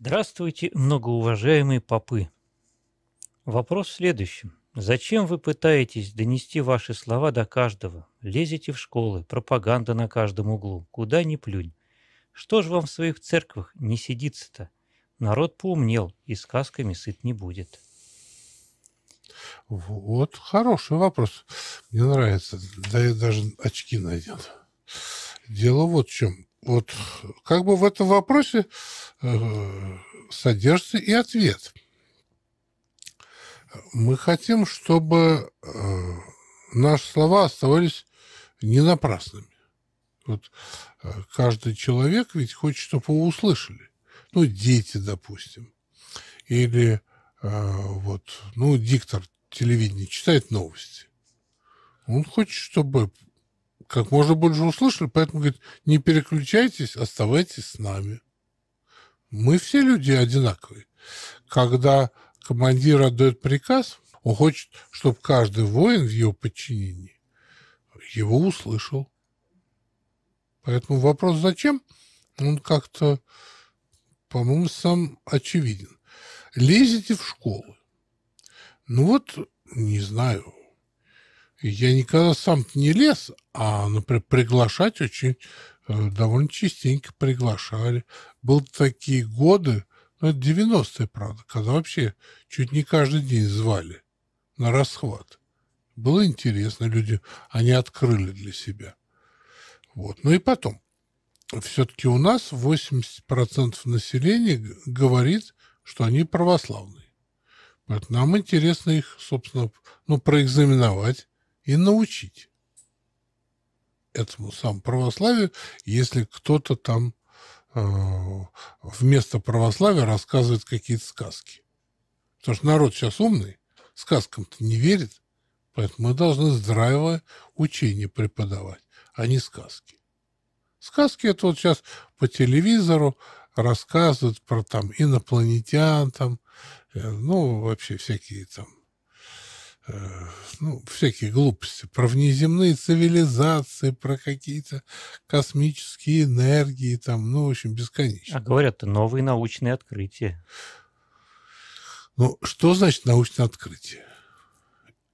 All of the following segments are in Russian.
Здравствуйте, многоуважаемые попы. Вопрос в следующем. Зачем вы пытаетесь донести ваши слова до каждого? Лезете в школы, пропаганда на каждом углу, куда ни плюнь. Что ж вам в своих церквах не сидится-то? Народ поумнел и сказками сыт не будет. Вот хороший вопрос. Мне нравится. Да я даже очки надену. Дело вот в чем. Вот как бы в этом вопросе э, содержится и ответ. Мы хотим, чтобы э, наши слова оставались не напрасными. Вот э, каждый человек ведь хочет, чтобы его услышали. Ну, дети, допустим. Или э, вот, ну, диктор телевидения читает новости. Он хочет, чтобы как можно больше услышали, поэтому говорит, не переключайтесь, оставайтесь с нами. Мы все люди одинаковые. Когда командир отдает приказ, он хочет, чтобы каждый воин в его подчинении его услышал. Поэтому вопрос «зачем?» он как-то, по-моему, сам очевиден. Лезете в школы. Ну вот, не знаю, я никогда сам не лез, а, например, приглашать очень э, довольно частенько приглашали. Был такие годы, ну, это 90-е, правда, когда вообще чуть не каждый день звали на расхват. Было интересно, люди, они открыли для себя. Вот. Ну и потом, все-таки у нас 80% населения говорит, что они православные. Поэтому нам интересно их, собственно, ну, проэкзаменовать и научить этому самому православию, если кто-то там э, вместо православия рассказывает какие-то сказки. Потому что народ сейчас умный, сказкам-то не верит, поэтому мы должны здравое учение преподавать, а не сказки. Сказки это вот сейчас по телевизору рассказывают про там инопланетян, там, э, ну, вообще всякие там ну, всякие глупости, про внеземные цивилизации, про какие-то космические энергии, там, ну, в общем, бесконечно. А говорят, новые научные открытия. Ну, что значит научное открытие?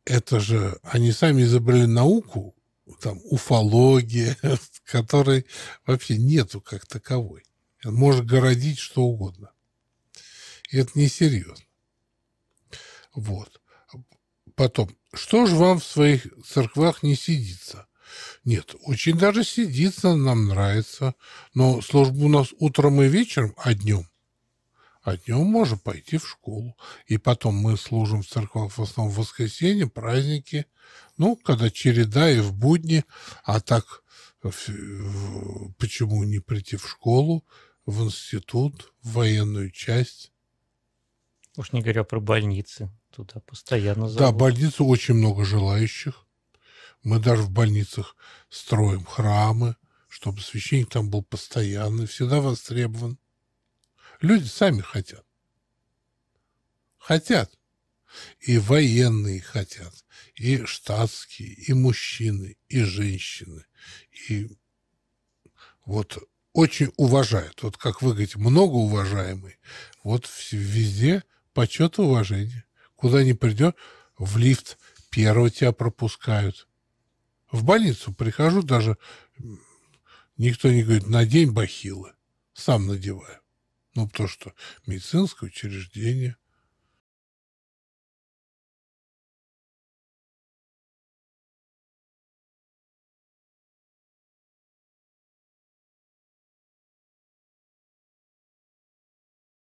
Это же они сами изобрели науку, там, уфология, которой вообще нету как таковой. Может городить что угодно. И это несерьезно. Вот. Потом, что же вам в своих церквах не сидится? Нет, очень даже сидится, нам нравится. Но служба у нас утром и вечером, а днем? А днем можно пойти в школу. И потом мы служим в церквах в основном в воскресенье, праздники. Ну, когда череда и в будни. А так почему не прийти в школу, в институт, в военную часть? Уж не говоря про больницы туда постоянно зовут. Да, больницы очень много желающих. Мы даже в больницах строим храмы, чтобы священник там был постоянный, всегда востребован. Люди сами хотят. Хотят. И военные хотят, и штатские, и мужчины, и женщины. И вот очень уважают. Вот как вы говорите, многоуважаемый. Вот везде почет и уважение. Куда ни придешь, в лифт первого тебя пропускают. В больницу прихожу, даже никто не говорит, надень бахилы. Сам надеваю. Ну, потому что медицинское учреждение.